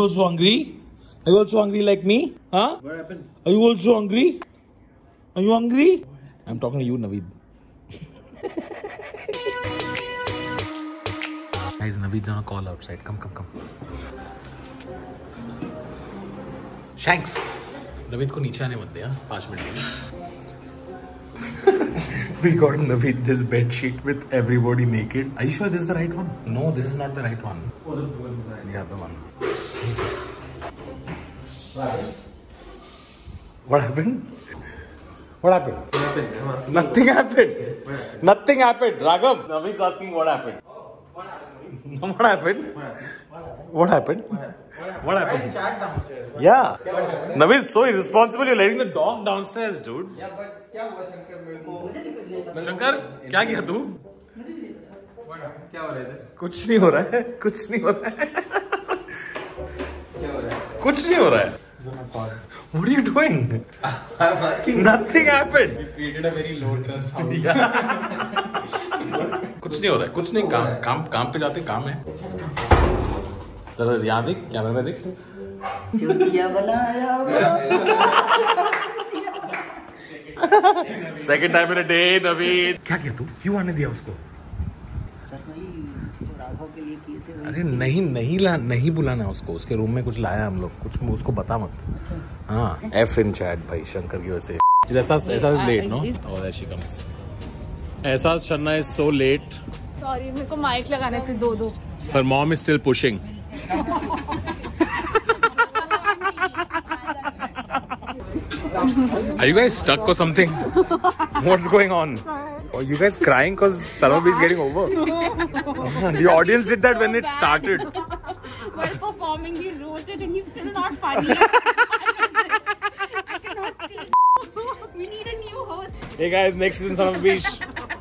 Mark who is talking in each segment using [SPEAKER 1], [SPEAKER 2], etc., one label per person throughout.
[SPEAKER 1] also hungry? Are you also hungry like me? Huh?
[SPEAKER 2] What happened?
[SPEAKER 1] Are you also hungry? Are you hungry? I'm talking to you, Naveed. Guys, Naveed's on a call outside. Come, come, come. Shanks. Naveed को नीचे आने मत दे हाँ पाँच minute we got with this bed sheet with everybody naked. Are you sure this is the right one? No, this is not the right one.
[SPEAKER 2] Oh, the other.
[SPEAKER 1] Yeah, the one. What happened? What happened?
[SPEAKER 2] Nothing.
[SPEAKER 1] Nothing happened.
[SPEAKER 2] happened.
[SPEAKER 1] Nothing happened. Raghav, Naveed's asking what happened.
[SPEAKER 2] Oh,
[SPEAKER 1] what happened?
[SPEAKER 2] what happened?
[SPEAKER 1] What happened?
[SPEAKER 2] What happened?
[SPEAKER 1] What happened? Yeah. Naveed's so irresponsible. You're letting the dog downstairs, dude.
[SPEAKER 2] Yeah, but क्या हुआ शंकर मेरे को? मुझे भी कुछ नहीं पता।
[SPEAKER 1] शंकर क्या किया तू?
[SPEAKER 2] क्या हो रहा है
[SPEAKER 1] कुछ नहीं हो रहा है कुछ नहीं हो रहा है।
[SPEAKER 2] क्या हो रहा है?
[SPEAKER 1] कुछ नहीं हो रहा है। What are you doing?
[SPEAKER 2] I'm asking
[SPEAKER 1] Nothing happened.
[SPEAKER 2] created a very low trust house.
[SPEAKER 1] कुछ नहीं हो रहा है कुछ नहीं काम काम काम पे जाते काम है। जरा यहाँ देख कैमरा में देख।
[SPEAKER 3] बनाया।
[SPEAKER 1] Second time in a day Naveed क्या किया तू? क्यों आने दिया उसको?
[SPEAKER 3] सर भाई तो राघव के लिए किए थे
[SPEAKER 1] अरे नहीं नहीं ला नहीं बुलाना उसको। उसके रूम में कुछ लाया हम लोग। कुछ उसको बता मत। हाँ एफ़ इन चैट भाई शंकर की वजह से। ऐसा ऐसा इज़ लेट नो और शी कम्स ऐसा शन्ना इज़ सो लेट
[SPEAKER 4] सॉरी मेरे को माइक लगाने थे दो दो
[SPEAKER 1] her mom is still pushing Are you guys stuck or something? What's going on? Are you guys crying because Sarabhi is getting over? the audience did that when it started.
[SPEAKER 4] While performing, he wrote it and he's still not funny. I cannot take. We need a new host.
[SPEAKER 1] Hey guys, next is in Son of a Beach.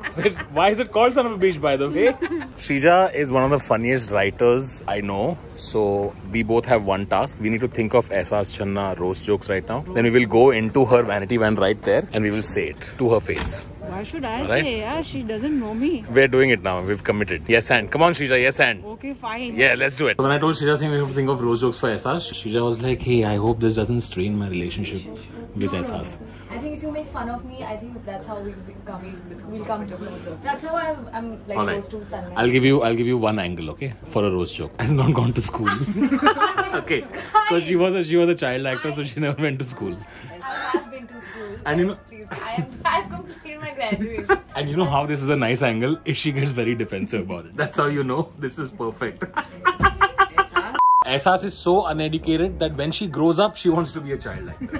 [SPEAKER 1] So why is it called Son of a Beach, by the way? Shreeja is one of the funniest writers I know. So we both have one task. We need to think of Ahsaas Channa roast jokes right now. Then we will go into her vanity van right there and we will say it to her face.
[SPEAKER 4] Why should I
[SPEAKER 1] Alright.
[SPEAKER 4] say? Yeah, she doesn't know me.
[SPEAKER 1] We're doing it now. We've committed. Yes, and come on, Shreeja. Yes, and.
[SPEAKER 4] Okay, fine.
[SPEAKER 1] Yeah, let's do it. When I told Shreeja saying we have to think of roast jokes for Ahsaas, Shreeja was like, hey, I hope this doesn't strain my relationship with Ahsaas.
[SPEAKER 5] I think if you make fun of me, I think that's how we become we'll come closer. That's how I'm, I'm like
[SPEAKER 1] All right.
[SPEAKER 5] close to Tanmay.
[SPEAKER 1] I'll give you I'll give you one angle, okay, for a roast joke. Has not gone to school. okay. So she was a she was a child actor, so she never went to school.
[SPEAKER 5] I have been to school.
[SPEAKER 1] And you know-
[SPEAKER 5] Please, I am I've completed my graduation.
[SPEAKER 1] And you know how this is a nice angle? If she gets very defensive about it. That's how you know this is perfect. Ahsaas is so uneducated that when she grows up, she wants to be a child actor.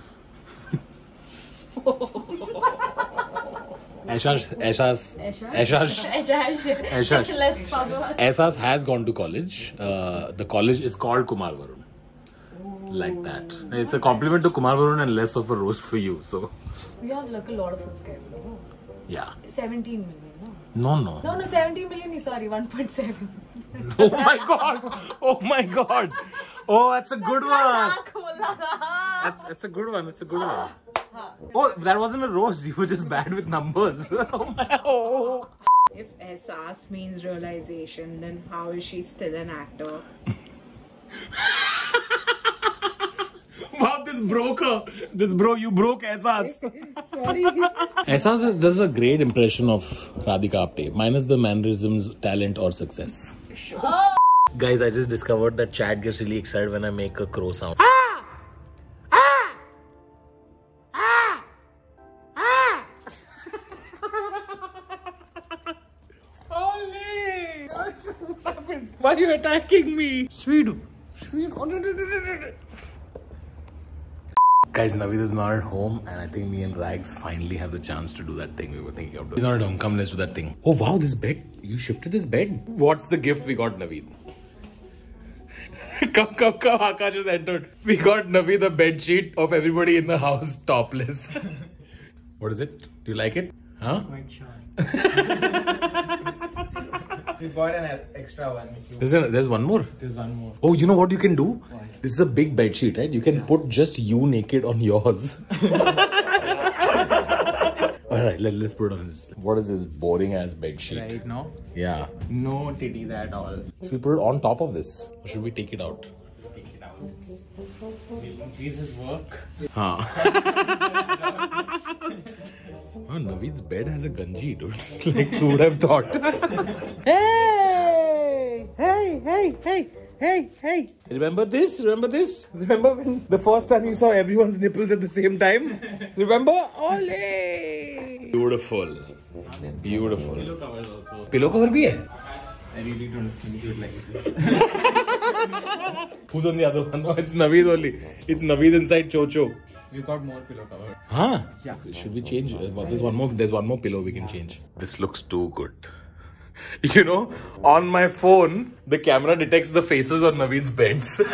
[SPEAKER 5] Let's talk about
[SPEAKER 1] Ahsaas has gone to college. Uh, the college is called Kumar Varun. Like that. It's a compliment to Kumar Varun and less of a roast for you. So,
[SPEAKER 5] You have like a lot of subscribers. No?
[SPEAKER 1] yeah.
[SPEAKER 5] 17 million, no?
[SPEAKER 1] No, no.
[SPEAKER 5] No, no, 17 million, sorry, 1.7.
[SPEAKER 1] Oh my god. Oh my god. Oh, that's a good one. That's, that's a good one. That's a good one. Oh, that wasn't a roast. You were just bad with numbers. Oh my. Oh.
[SPEAKER 4] If Ahsaas means realization, then how is she still an actor?
[SPEAKER 1] Wow, this broker. This bro, you broke Ahsaas. Ahsaas is- does a great impression of Radhika Apte, minus the mannerisms, talent, or success. Oh. Guys, I just discovered that Chad gets really excited when I make a crow sound. Ah, you attacking me? Sweetu. Guys, Naveed is not at home, and I think me and Rags finally have the chance to do that thing we were thinking of doing. He's not at home. Come, let's do that thing. Oh wow, this bed. You shifted this bed. What's the gift we got, Naveed? come, come, come. Akash has entered. We got Navi the bed sheet of everybody in the house topless. what is it? Do you like it? Huh?
[SPEAKER 3] Quite sure.
[SPEAKER 2] Bought an extra one.
[SPEAKER 1] There's, a, there's one more.
[SPEAKER 2] there's one more.
[SPEAKER 1] Oh, you know what you can do? This is a big bed sheet, right? You can put just you naked on yours. All right, let, let's put it on this. What is this boring ass bed sheet?
[SPEAKER 2] Right now,
[SPEAKER 1] Yeah.
[SPEAKER 2] no titties at all.
[SPEAKER 1] Should we put it on top of this? Or should we take it out?
[SPEAKER 2] Take it out. We'll increase his work.
[SPEAKER 1] Huh. oh, Naveed's bed has a ganji, dude. like, who would have thought? hey! Hey, hey, hey! Hey, hey! Remember this? Remember this? Remember when the first time you saw everyone's nipples at the same time? Remember? Ole! Beautiful. Beautiful.
[SPEAKER 2] Pillow covers also.
[SPEAKER 1] Pillow cover bhi hai?
[SPEAKER 2] I really don't think you would like this.
[SPEAKER 1] Who's on the other one? No, it's Naveed only. It's Naveed inside Chocho.
[SPEAKER 2] We've got more pillow cover.
[SPEAKER 1] Huh?
[SPEAKER 2] Yeah.
[SPEAKER 1] Should we change? There's one more. There's one more pillow we can change. This looks too good. You know, on my phone, the camera detects the faces on Naveed's beds.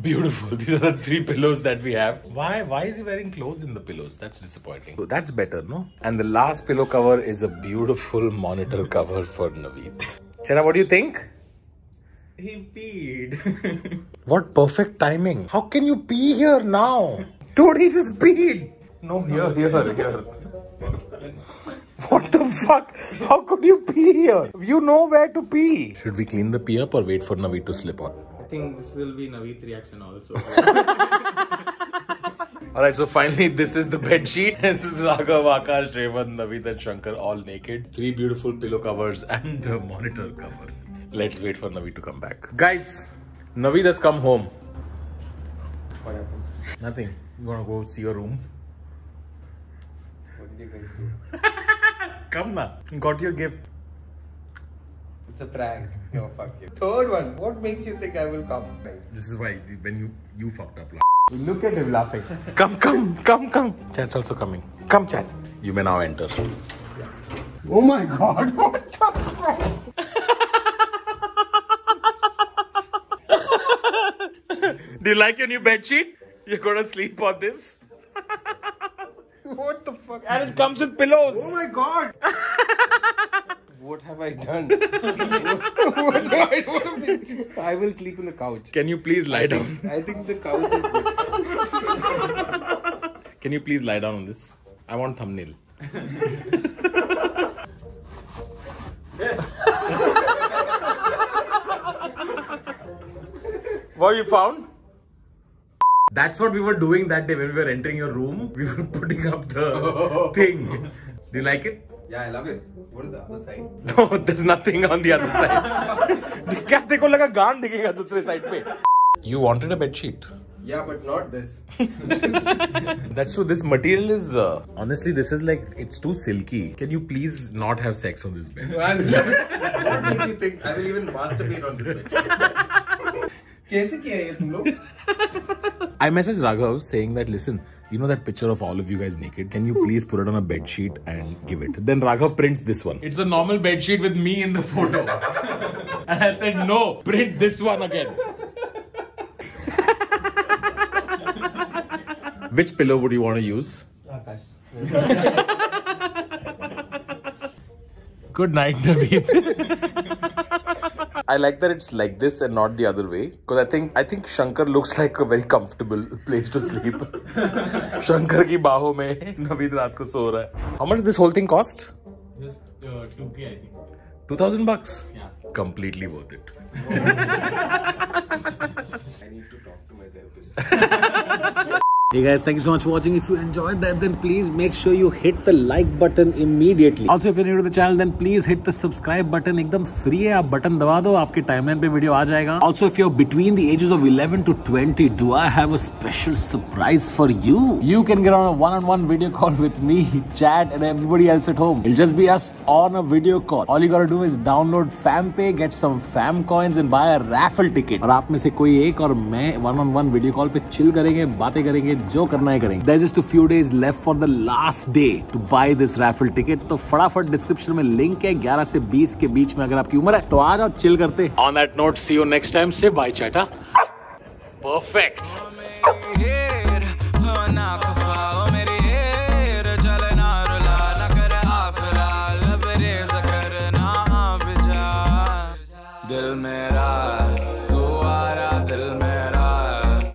[SPEAKER 1] Beautiful. These are the three pillows that we have. Why? Why is he wearing clothes in the pillows? That's disappointing. So that's better, no? And the last pillow cover is a beautiful monitor cover for Naveed. Chena, what do you think?
[SPEAKER 2] He peed.
[SPEAKER 1] What perfect timing. How can you pee here now? Dude, he just peed. No, here, here, here. What the fuck? How could you pee here? You know where to pee. Should we clean the pee up or wait for Naveed to slip on?
[SPEAKER 2] I think this will be Naveed's reaction also.
[SPEAKER 1] Alright, so finally, this is the bed sheet. This is Raghav, Akash, Revant, Naveed, and Shankar all naked. Three beautiful pillow covers and a monitor cover. Let's wait for Naveed to come back. Guys, Naveed has come home.
[SPEAKER 2] what happened?
[SPEAKER 1] Nothing. You wanna go see your room?
[SPEAKER 2] What did you guys do?
[SPEAKER 1] Come na. Got your gift.
[SPEAKER 2] It's a prank. No, fuck you. Third one. What makes you think I will come?
[SPEAKER 1] This is why when you you fucked up.
[SPEAKER 2] Look at him laughing.
[SPEAKER 1] Come, come, come, come. Chat's also coming. Come, chat. You may now enter.
[SPEAKER 2] Oh my god. What the fuck?
[SPEAKER 1] Do you like your new bed sheet? You're gonna sleep on this,
[SPEAKER 2] What the fuck?
[SPEAKER 1] and it comes with pillows.
[SPEAKER 2] Oh my god. what have I done? what do I want? I will sleep in the couch.
[SPEAKER 1] Can you please lie down?
[SPEAKER 2] I think the couch is good.
[SPEAKER 1] Can you please lie down on this? I want thumbnail. what you found? That's what we were doing that day when we were entering your room. We were putting up the thing. Do you like it?
[SPEAKER 2] Yeah, I love it. What is the other side?
[SPEAKER 1] No, there's nothing on the other side. क्या तेरे को लगा गांड दिखेगा दूसरे side पे? You wanted a bed sheet.
[SPEAKER 2] Yeah, but not this.
[SPEAKER 1] That's true. This material is uh, honestly, this is like it's too silky. Can you please not have sex on this bed?
[SPEAKER 2] I will love it. what makes you think I will even masturbate on this bed? कैसे किया ये तुम लोग?
[SPEAKER 1] I messaged Raghav saying that listen, you know that picture of all of you guys naked? Can you please put it on a bed sheet and give it? Then Raghav prints this one. It's a normal bed sheet with me in the photo. and I said no, print this one again. Which pillow would you want to use?
[SPEAKER 2] Akash.
[SPEAKER 1] Good night, Naveed. I like that it's like this and not the other way because I think I think Shankar looks like a very comfortable place to sleep. Shankar ki baho mein Naveed raat ko so raha hai. How much did this whole thing cost?
[SPEAKER 2] Just uh, 2k I think.
[SPEAKER 1] 2000 bucks?
[SPEAKER 2] Yeah.
[SPEAKER 1] Completely worth it. Oh.
[SPEAKER 2] I need to talk to my therapist.
[SPEAKER 6] Hey guys, thank you so much for watching. If you enjoyed that, then please make sure you hit the like button immediately. Also, if you're new to the channel, then please hit the subscribe button. एकदम free है आप button दबा दो आपके timeline पे video आ जाएगा. Also, if you're between the ages of 11 to 20, do I have a special surprise for you? You can get on a one-on-one -on -one video call with me, Chad, and everybody else at home. It'll just be us on a video call. All you gotta do is download FamPay, get some Fam coins, and buy a raffle ticket. और आप में से कोई एक और मैं one on one video call पे chill करेंगे बातें करेंगे जो करना है करेंगे। That is too few days left for the last day to buy this rifle ticket तो फटाफट डिस्क्रिप्शन में लिंक है 11 से 20 के बीच में अगर आपकी उम्र है तो आ जाओ चिल करते on that note see you next time से बाय चाटा परफेक्ट